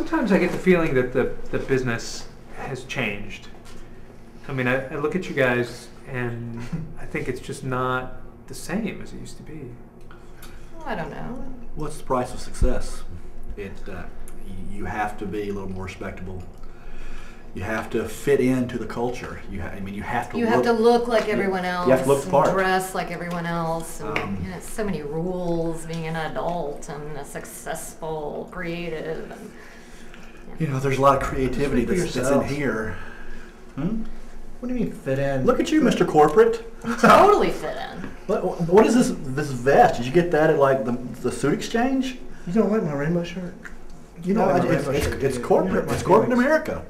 sometimes I get the feeling that the, the business has changed. I mean, I, I look at you guys and I think it's just not the same as it used to be. Well, I don't know. What's the price of success? It, uh, y- you have to be a little more respectable. You have to fit into the culture. You ha- I mean, you have to You look. have to look like everyone else. you have to look the and part. Dress like everyone else. And, Um, you know, so many rules being an adult and a successful creative. And, You know, there's a lot of creativity that's, that's in here. Hmm? What do you mean fit in? Look at you, Mr. Corporate. totally fit in. What, what is this this vest? Did you get that at like the, the suit exchange? You don't like my rainbow shirt? You No, don't it's, it's, it's do you? You corporate. It's corporate. America.